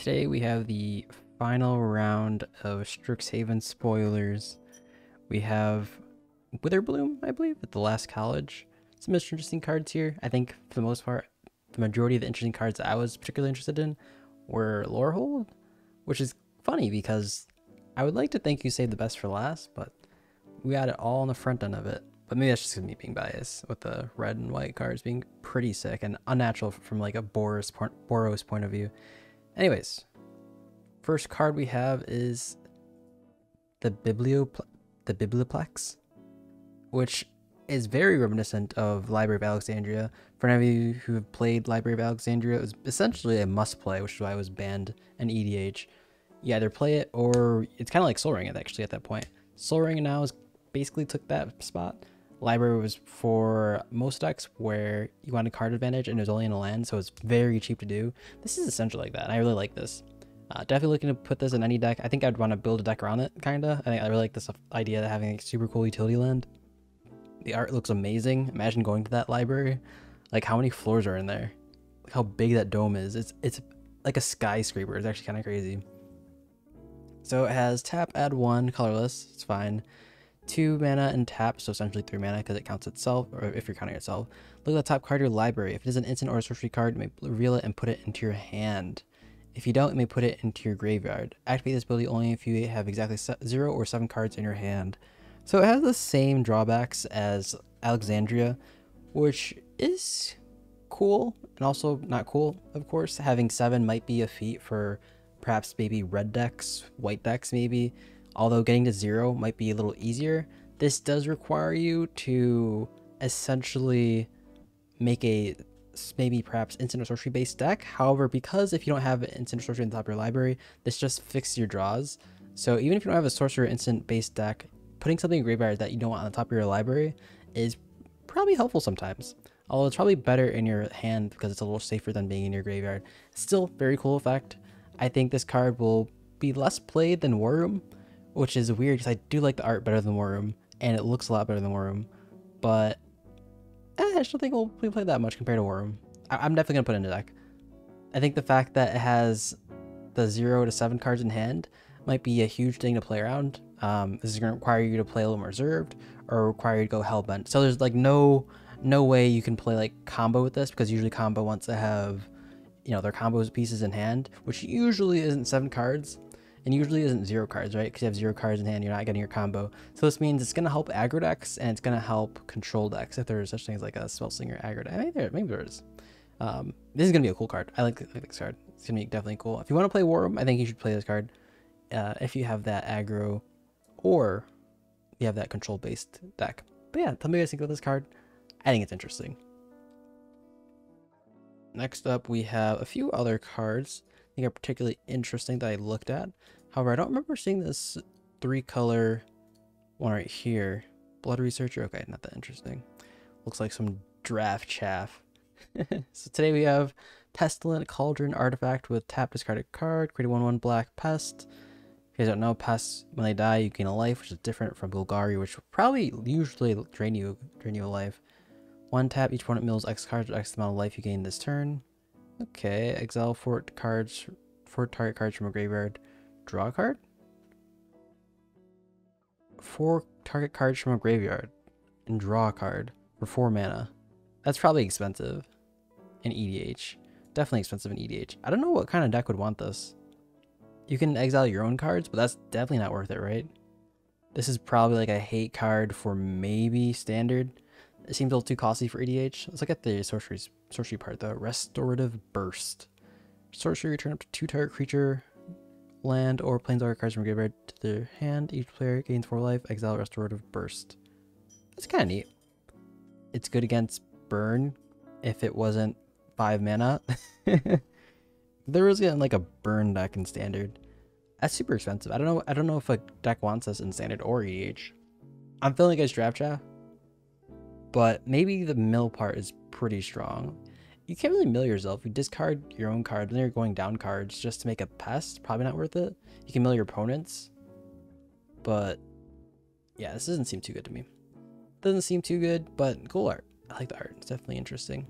today we have the final round of Strixhaven spoilers. We have Witherbloom, I believe, at the last college. Some interesting cards here. I think for the most part, the majority of the interesting cards I was particularly interested in were Lorehold, which is funny because I would like to think you saved the best for last, but we had it all on the front end of it. But maybe that's just me being biased with the red and white cards being pretty sick and unnatural from like a Boros Boros point of view. Anyways, first card we have is the Bibliopl- the Biblioplex, which is very reminiscent of Library of Alexandria. For any of you who have played Library of Alexandria, it was essentially a must play, which is why it was banned in EDH. You either play it or it's kind of like Sol Ring actually at that point. Sol Ring now is basically took that spot. Library was for most decks where you want a card advantage and it was only in a land, so it's very cheap to do. This is essentially like that, and I really like this. Uh, definitely looking to put this in any deck. I think I'd want to build a deck around it, kinda. I think I really like this idea of having a super cool utility land. The art looks amazing. Imagine going to that library. Like how many floors are in there? Like how big that dome is. It's it's like a skyscraper. It's actually kind of crazy. So it has tap, add one, colorless. It's fine two mana and tap, so essentially three mana because it counts itself, or if you're counting yourself. Look at the top card of your library. If it is an instant or a sorcery card, you may reveal it and put it into your hand. If you don't, you may put it into your graveyard. Activate this ability only if you have exactly zero or seven cards in your hand. So it has the same drawbacks as Alexandria, which is cool and also not cool, of course. Having seven might be a feat for perhaps maybe red decks, white decks maybe. Although getting to zero might be a little easier, this does require you to essentially make a maybe perhaps instant or sorcery based deck. However, because if you don't have instant or sorcery on top of your library, this just fixes your draws. So even if you don't have a sorcerer instant based deck, putting something in graveyard that you don't want on the top of your library is probably helpful sometimes. Although it's probably better in your hand because it's a little safer than being in your graveyard. Still, very cool effect. I think this card will be less played than War Room, which is weird because I do like the art better than War Room, and it looks a lot better than War Room, but eh, I don't think we'll play that much compared to War Room. I- am definitely gonna put it in the deck. I think the fact that it has the zero to seven cards in hand might be a huge thing to play around. Um, this is gonna require you to play a little more reserved or require you to go hellbent. So there's like no no way you can play like combo with this because usually combo wants to have you know their combos pieces in hand, which usually isn't seven cards and usually isn't zero cards, right? Because you have zero cards in hand, you're not getting your combo. So this means it's going to help aggro decks and it's going to help control decks if there's such things like a spell slinger aggro deck. Maybe there, maybe there is. Um, this is going to be a cool card. I like, like this card. It's going to be definitely cool. If you want to play War Room, I think you should play this card. Uh, if you have that aggro or you have that control based deck. But yeah, tell me what you guys think about this card. I think it's interesting. Next up, we have a few other cards I think are particularly interesting that I looked at. However, I don't remember seeing this three color one right here. Blood Researcher, okay, not that interesting. Looks like some draft chaff. so today we have Pestilent Cauldron Artifact with tap discarded card, create a 1 1 black pest. If you guys don't know, pests, when they die, you gain a life, which is different from Golgari, which will probably usually drain you drain you a life. One tap, each opponent mills X cards, X amount of life you gain this turn. Okay, exile four cards, four target cards from a graveyard. Draw a card? Four target cards from a graveyard and draw a card for four mana. That's probably expensive in EDH. Definitely expensive in EDH. I don't know what kind of deck would want this. You can exile your own cards, but that's definitely not worth it, right? This is probably like a hate card for maybe standard. It seems a little too costly for EDH. Let's look at the sorceries sorcery part the Restorative Burst. Sorcery return up to two target creature, land, or planeswalker cards from graveyard to their hand. Each player gains four life. Exile Restorative Burst. That's kind of neat. It's good against burn if it wasn't five mana. there was getting like a burn deck in standard. That's super expensive. I don't know. I don't know if a deck wants this in standard or EDH. I'm feeling like it's draft chaff, but maybe the mill part is pretty strong. You can't really mill yourself. You discard your own card, then you're going down cards just to make a pest. Probably not worth it. You can mill your opponents. But yeah, this doesn't seem too good to me. Doesn't seem too good, but cool art. I like the art. It's definitely interesting.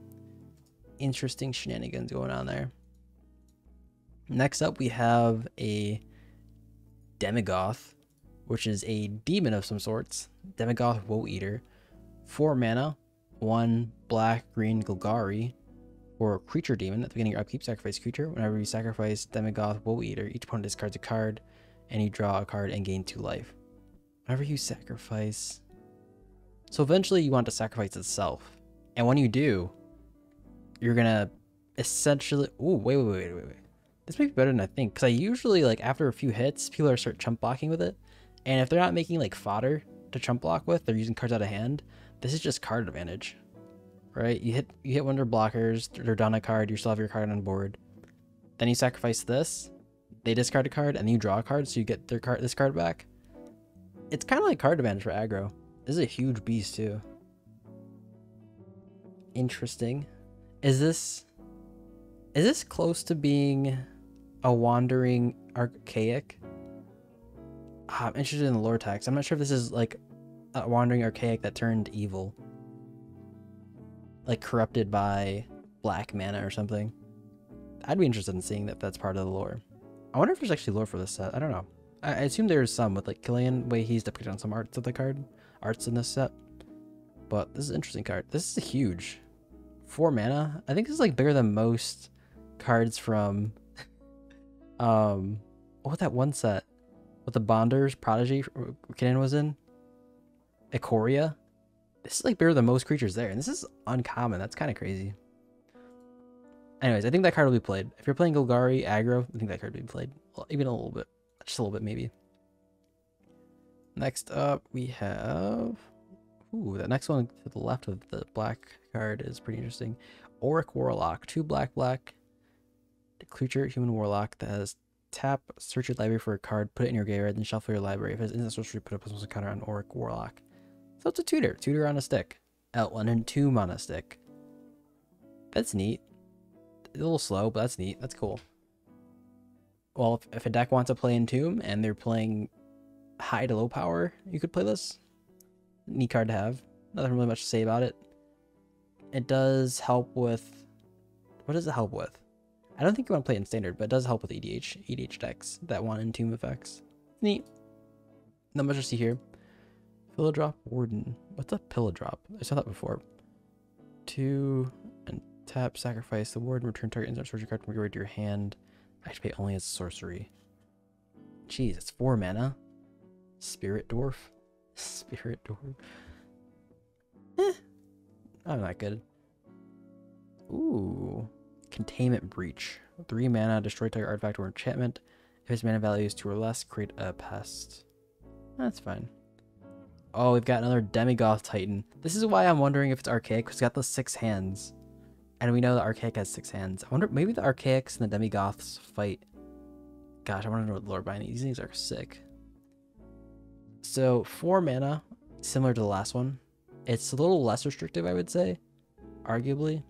Interesting shenanigans going on there. Next up, we have a Daemogoth, which is a demon of some sorts. Daemogoth Woe Eater. 4 mana, 1 black green Golgari, or creature demon. At the beginning of your upkeep, sacrifice creature. Whenever you sacrifice Daemogoth Woe Eater, each opponent discards a card, and you draw a card and gain 2 life. Whenever you sacrifice. So eventually, you want to sacrifice itself. And when you do, you're gonna essentially. Ooh, wait, wait, wait, wait, wait. This may be better than I think, because I usually like after a few hits, people are start chump blocking with it, and if they're not making like fodder to chump block with, they're using cards out of hand. This is just card advantage, right? You hit you hit wonder blockers, they're down a card, you still have your card on board. Then you sacrifice this, they discard a card, and you draw a card, so you get their card this card back. It's kind of like card advantage for aggro. This is a huge beast too. Interesting. Is this is this close to being a wandering archaic? Ah, I'm interested in the lore text. I'm not sure if this is like a wandering archaic that turned evil. Like corrupted by black mana or something. I'd be interested in seeing that that's part of the lore. I wonder if there's actually lore for this set. I don't know. I, I assume there's some with like Killian, way he's depicted on some arts of the card, arts in this set. But this is interesting card. This is a huge. Four mana. I think this is like bigger than most cards from um what that one set with the Bonders Prodigy Kinnan was in? Ikoria. This is like bigger than most creatures there, and this is uncommon. That's kind of crazy. Anyways, I think that card will be played. If you're playing Golgari aggro, I think that card will be played. Well, even a little bit. Just a little bit, maybe. Next up, we have... Ooh, that next one to the left of the black card is pretty interesting. Oriq Warlock. Two black, black. The Creature, human warlock that has tap, search your library for a card, put it in your graveyard, then shuffle your library. If it's instant sorcery, put a plus counter on Oriq Warlock. So it's a tutor. Tutor on a stick. L1 and 2 mana stick. That's neat. A little slow, but that's neat. That's cool. Well, if, if a deck wants to play Entomb and they're playing high to low power, you could play this. Neat card to have. Nothing really much to say about it. It does help with... What does it help with? I don't think you want to play in standard, but it does help with EDH, EDH decks that want Entomb effects. Neat. Not much to see here. Pillardrop Warden. What's a Pillardrop? I saw that before. Two and tap, sacrifice the Warden, return target instant sorcery card from your to your hand. Activate only as sorcery. Jeez, it's four mana. Spirit Dwarf. Spirit Dwarf. Eh. I'm not good. Ooh. Containment Breach. Three mana, destroy target artifact or enchantment. If its mana value is two or less, create a pest. That's fine. Oh, we've got another Daemogoth Titan. This is why I'm wondering if it's Archaic, because it's got the six hands. And we know the Archaic has six hands. I wonder, maybe the Archaics and the Daemogoths fight. Gosh, I want to know what lore behind these. Things are sick. So, four mana, similar to the last one. It's a little less restrictive, I would say, arguably.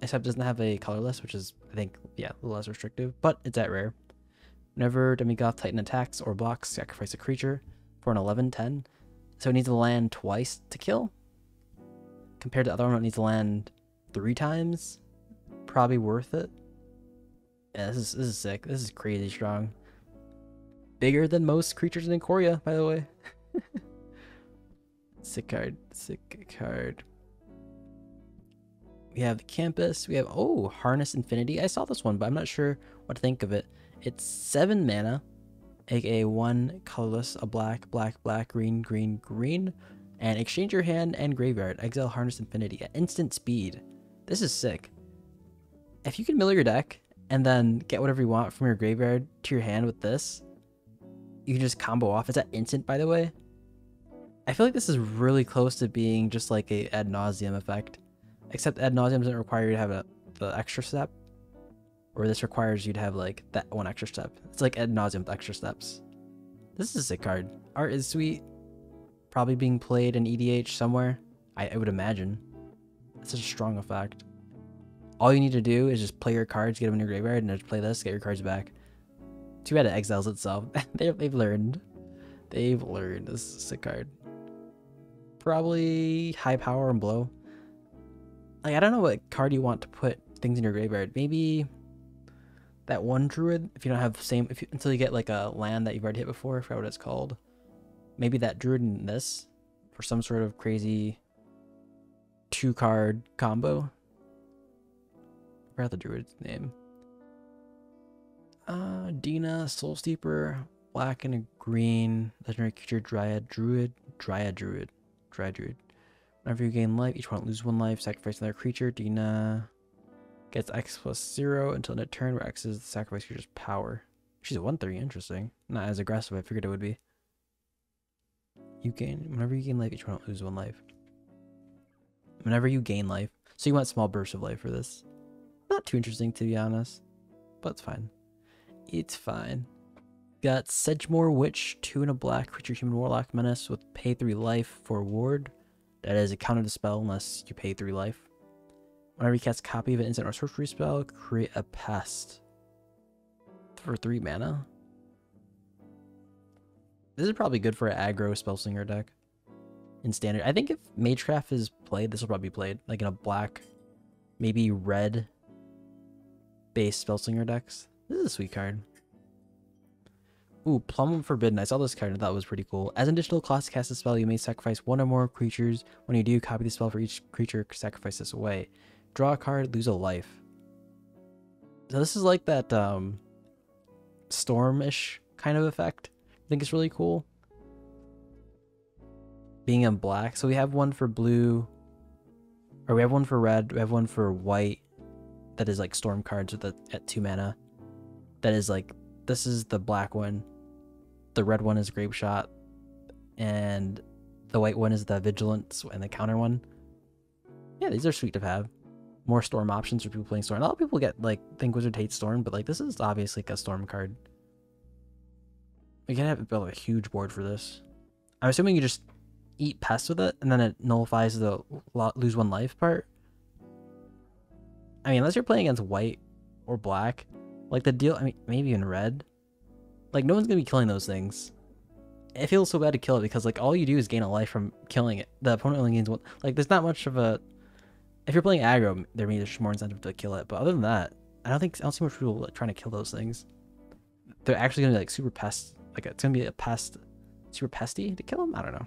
Except it doesn't have a colorless, which is, I think, yeah, a little less restrictive, but it's at rare. Whenever Daemogoth Titan attacks or blocks, sacrifice a creature for an 11-10. So it needs to land twice to kill. Compared to the other one, it needs to land three times. Probably worth it. Yeah, this is this is sick. This is crazy strong. Bigger than most creatures in Ikoria, by the way. sick card. Sick card. We have campus. We have oh harness infinity. I saw this one, but I'm not sure what to think of it. It's seven mana, aka one colorless, a black, black, black, green, green, green, and exchange your hand and graveyard. Exile harness infinity at instant speed. This is sick. If you can mill your deck and then get whatever you want from your graveyard to your hand with this, you can just combo off. It's at instant, by the way. I feel like this is really close to being just like a ad nauseam effect. Except ad nauseam doesn't require you to have a, the extra step. Or this requires you to have like that one extra step. It's like ad nauseam with extra steps. This is a sick card. Art is sweet. Probably being played in EDH somewhere. I, I would imagine. It's such a strong effect. All you need to do is just play your cards, get them in your graveyard, and just play this, get your cards back. Too bad it exiles itself. they've learned. They've learned. This is a sick card. Probably high power and blow. Like, I don't know what card you want to put things in your graveyard. Maybe that one druid, if you don't have same, if you, until you get like a land that you've already hit before, I forgot what it's called. Maybe that druid in this for some sort of crazy two card combo. I forgot the druid's name. Uh, Dina, Soul Steeper, black and a green, legendary creature, Dryad, Druid, Dryad, Druid, Dryad, Druid. Whenever you gain life, each one lose one life, sacrifice another creature. Dina gets X plus zero until end turn, where X is the sacrifice creature's power. She's a 1 3, interesting. Not as aggressive, I figured it would be. You gain, whenever you gain life, each one lose one life. Whenever you gain life. So you want small bursts of life for this. Not too interesting, to be honest. But it's fine. It's fine. Got Sedgemoor Witch, 2 and a black creature human warlock menace with pay 3 life for ward. That is a counter spell unless you pay 3 life. Whenever you cast a copy of an instant or sorcery spell, create a pest. For 3 mana. This is probably good for an aggro spellslinger deck. In standard. I think if Magecraft is played, this will probably be played. Like in a black, maybe red based spellslinger decks. This is a sweet card. Ooh, Plumb Forbidden. I saw this card and thought it was pretty cool. As an additional cost to cast a spell, you may sacrifice one or more creatures. When you do, copy the spell for each creature, sacrifice this away. Draw a card, lose a life. So this is like that um, storm-ish kind of effect. I think it's really cool. Being in black. So we have one for blue. Or we have one for red. We have one for white. That is like storm cards with the, at two mana. That is like, this is the black one the red one is Grapeshot, and the white one is the Vigilance and the counter one. Yeah, these are sweet to have. More Storm options for people playing Storm. A lot of people get, like, think Wizard hates Storm, but, like, this is obviously like a Storm card. We can have build a huge board for this. I'm assuming you just eat pests with it, and then it nullifies the lose one life part. I mean, unless you're playing against white or black, like the deal, I mean, maybe in red, like, no one's gonna be killing those things. It feels so bad to kill it because, like, all you do is gain a life from killing it. The opponent only gains one. Like, there's not much of a. If you're playing aggro, there may be more incentive to kill it. But other than that, I don't think I don't see much people like, trying to kill those things. They're actually gonna be like super pest. Like, it's gonna be a pest, super pesty to kill them. I don't know.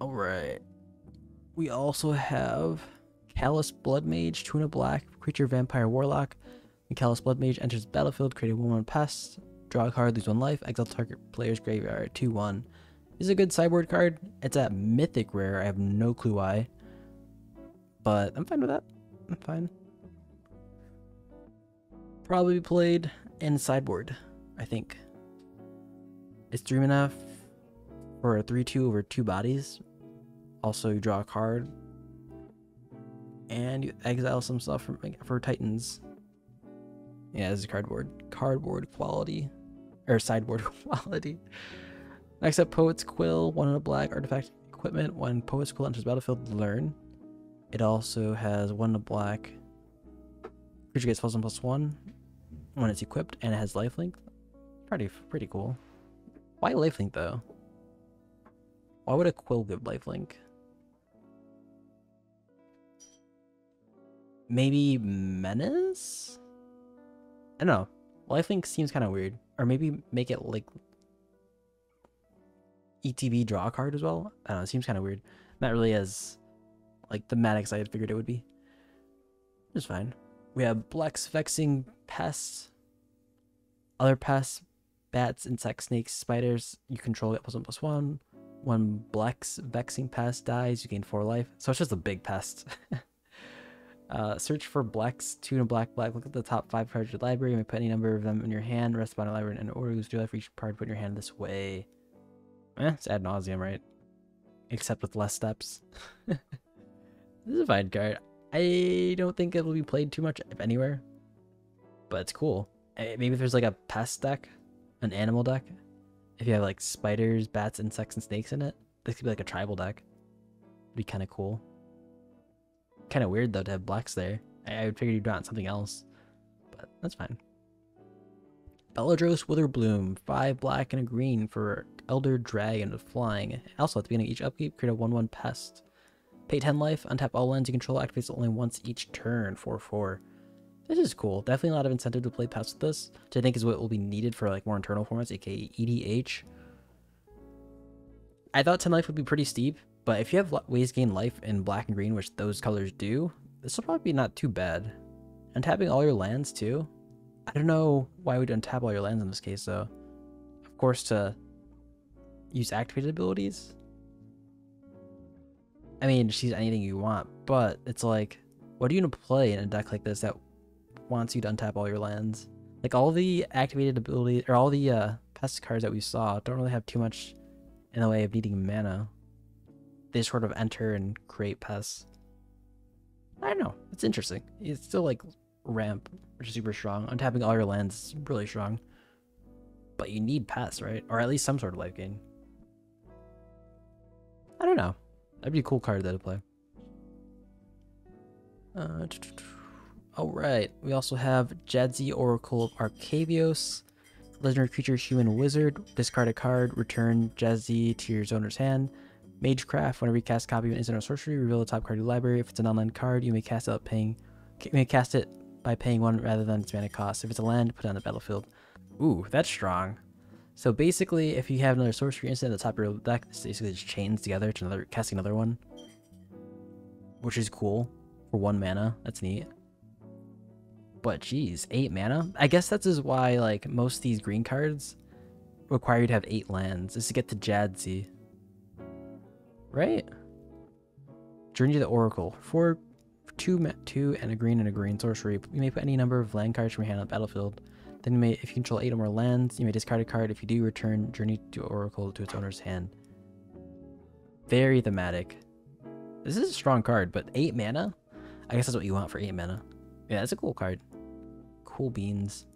All right. We also have Callous Blood Mage, two a black, creature vampire warlock. When Callous Blood Mage enters the battlefield, create a 1 1 pest, draw a card, lose 1 life, exile target player's graveyard 2 1. Is a good sideboard card. It's a mythic rare. I have no clue why. But I'm fine with that. I'm fine. Probably played in sideboard, I think. It's dream enough for a 3 2 over two bodies. Also, you draw a card. And you exile some stuff for Titans. Yeah, this is cardboard. Cardboard quality. Or sideboard quality. Next up, Poet's Quill. One in a black artifact equipment. When Poet's Quill enters battlefield, learn. It also has one in a black. Creature gets plus one plus one when it's equipped, and it has lifelink. Pretty pretty cool. Why lifelink though? Why would a quill give lifelink? Maybe menace? I don't know. Lifelink seems kind of weird. Or maybe make it like ETB draw card as well. I don't know. It seems kind of weird. Not really as like thematic as I had figured it would be. It's fine. We have Blex Vexing Pests. Other pests, bats, insects, snakes, spiders. You control it plus one plus one. When Blex Vexing Pest dies, you gain four life. So it's just a big pest. Uh, search for Blex, two and black black. Look at the top five cards of your library. You may put any number of them in your hand. Rest upon a library in order. Use life for each card. Put in your hand this way. Eh, it's ad nauseam, right? Except with less steps. this is a fine card. I don't think it will be played too much, if anywhere. But it's cool. Eh, maybe if there's like a pest deck, an animal deck. If you have like spiders, bats, insects, and snakes in it, this could be like a tribal deck. It'd be kind of cool. Kind of weird though to have blacks there. I, I would figure you'd want something else, but that's fine. Beledros Witherbloom, five black and a green for Elder Dragon of Flying. Also, at the beginning of each upkeep, create a 1 1 pest. Pay 10 life, untap all lands you control, activates only once each turn, 4 4. This is cool. Definitely a lot of incentive to play pest with this, which I think is what will be needed for like more internal formats, aka EDH. I thought 10 life would be pretty steep, but if you have ways to gain life in black and green, which those colors do, this will probably be not too bad. And tapping all your lands too. I don't know why we don't tap all your lands in this case though. Of course to use activated abilities. I mean, she's anything you want, but it's like, what are you gonna play in a deck like this that wants you to untap all your lands? Like all the activated abilities or all the uh, pest cards that we saw don't really have too much in the way of needing mana. They sort of enter and create pests. I don't know. It's interesting. It's still like ramp, which is super strong. Untapping all your lands is really strong. But you need pests, right? Or at least some sort of life gain. I don't know. That'd be a cool card though to play. Uh, all right. We also have Jadzi Oracle of Arcavios. Legendary creature, human wizard. Discard a card. Return Jadzi to your owner's hand. Magecraft. Whenever you cast a copy of an instant or sorcery, reveal the top card of your library. If it's an online card, you may cast it paying. You may cast it by paying one rather than its mana cost. If it's a land, put it on the battlefield. Ooh, that's strong. So basically, if you have another sorcery instant at the top of your deck, this basically just chains together to another casting another one. Which is cool. For one mana. That's neat. But geez, eight mana? I guess that's is why like most these green cards require you to have eight lands, is to get to Jadzi. Right? Journey to the Oracle. For two, two and a green and a green sorcery, you may put any number of land cards from your hand on the battlefield. Then you may, if you control eight or more lands, you may discard a card. If you do, return Journey to Oracle to its owner's hand. Very thematic. This is a strong card, but eight mana? I guess that's what you want for eight mana. Yeah, that's a cool card. Cool beans.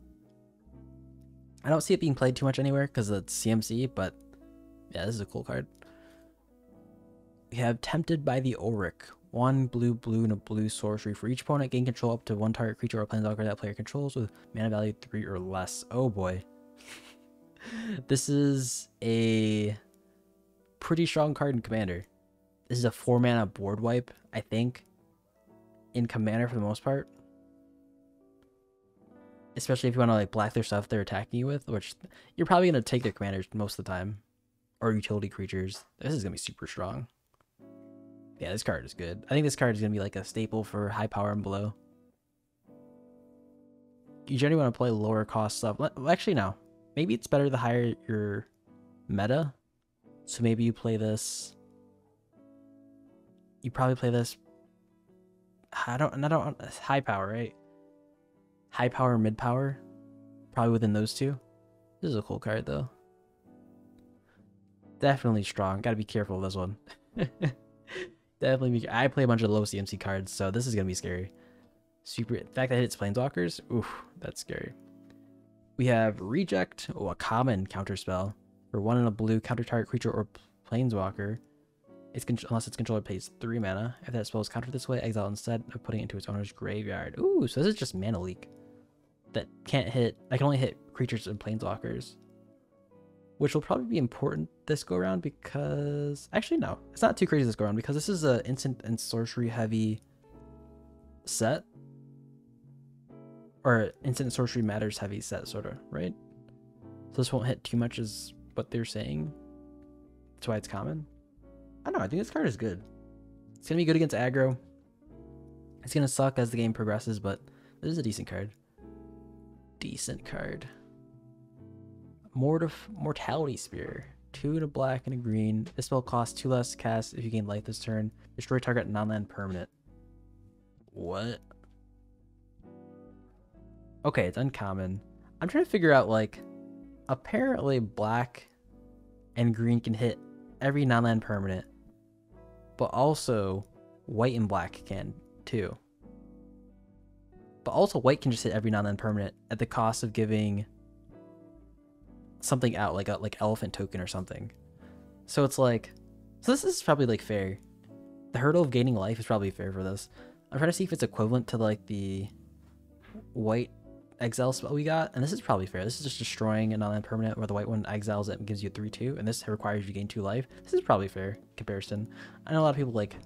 I don't see it being played too much anywhere because it's CMC, but yeah, this is a cool card. We have Tempted by the Oriq. One blue, blue, and a blue sorcery. For each opponent, gain control up to one target creature or planeswalker that player controls with mana value 3 or less. Oh boy. this is a pretty strong card in Commander. This is a 4 mana board wipe, I think, in Commander for the most part. Especially if you want to like black their stuff they're attacking you with, which you're probably going to take their commanders most of the time. Or utility creatures. This is going to be super strong. Yeah, this card is good. I think this card is going to be like a staple for high power and below. You generally want to play lower cost stuff. Actually, no. Maybe it's better the higher your meta. So maybe you play this. You probably play this. I don't. I don't. High power, right? High power, mid power. Probably within those two. This is a cool card though. Definitely strong. Got to be careful of this one. Definitely be. I play a bunch of low CMC cards, so this is gonna be scary. Super. The fact that it hits planeswalkers, oof, that's scary. We have reject, oh, a common counter spell. for one in a blue counter target creature or planeswalker. It's unless its controller pays three mana. If that spell is countered this way, exile instead of putting it into its owner's graveyard. Ooh, so this is just mana leak that can't hit. I can only hit creatures and planeswalkers which will probably be important this go around because actually no, it's not too crazy this go around because this is a instant and sorcery heavy set or instant and sorcery matters heavy set sort of right. So this won't hit too much as what they're saying. That's why it's common. I don't know. I think this card is good. It's gonna be good against aggro. It's gonna suck as the game progresses, but this is a decent card. Decent card. Mortif Mortality Spear. Two and a black and a green. This spell costs two less to cast if you gain life this turn. Destroy target non-land permanent. What? Okay, it's uncommon. I'm trying to figure out, like, apparently black and green can hit every non-land permanent, but also white and black can too. But also white can just hit every non-land permanent at the cost of giving something out, like a like elephant token or something. So it's like, so this is probably like fair. The hurdle of gaining life is probably fair for this. I'm trying to see if it's equivalent to like the white exile spell we got, and this is probably fair. This is just destroying a non-land permanent where the white one exiles it and gives you a 3-2, and this requires you to gain 2 life. This is probably fair comparison. I know a lot of people like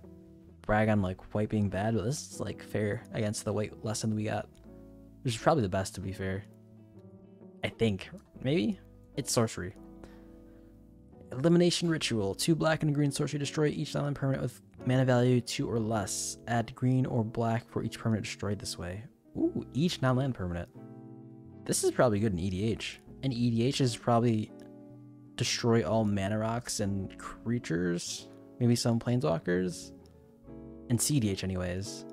brag on like white being bad, but this is like fair against the white lesson we got. which is probably the best to be fair. I think. Maybe? It's sorcery. Elimination Ritual. Two black and green sorcery destroy each island permanent with mana value 2 or less. Add green or black for each permanent destroyed this way. Ooh, each non-land permanent. This is probably good in EDH. And EDH is probably destroy all mana rocks and creatures. Maybe some planeswalkers. And cEDH anyways.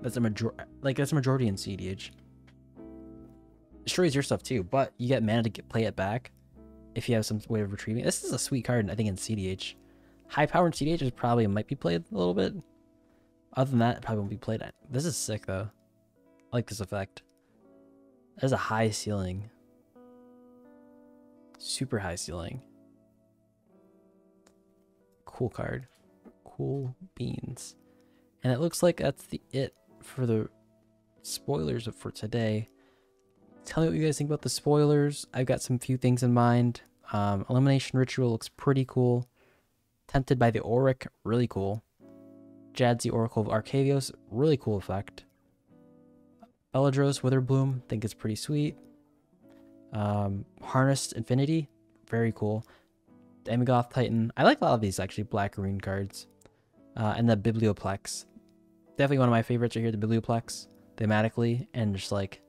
That's a major like that's a majority in cEDH. Destroys your stuff too, but you get mana to get, play it back if you have some way of retrieving. This is a sweet card, I think, in cEDH. High power in cEDH is probably might be played a little bit. Other than that, it probably won't be played. This is sick though. I like this effect. There's a high ceiling. Super high ceiling. Cool card. Cool beans. And it looks like that's the it for the spoilers for today. Tell me what you guys think about the spoilers. I've got some few things in mind. Um, Elimination Ritual looks pretty cool. Tempted by the Oriq, really cool. Jadzi Oracle of Arcavios, really cool effect. Beledros Witherbloom, think it's pretty sweet. Um, Harnessed Infinity, very cool. Daemogoth Titan, I like a lot of these actually, black green cards. Uh, and the Biblioplex, definitely one of my favorites right here, the Biblioplex, thematically, and just like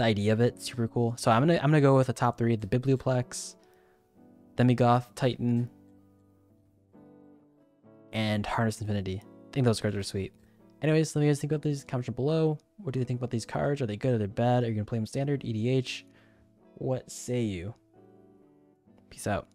the idea of it, super cool. So I'm gonna I'm gonna go with the top three: the Biblioplex, Daemogoth Titan, and Harness Infinity. I think those cards are sweet. Anyways, let me guys think about these. Comment below. What do you think about these cards? Are they good? Are they bad? Are you gonna play them standard? EDH? What say you? Peace out.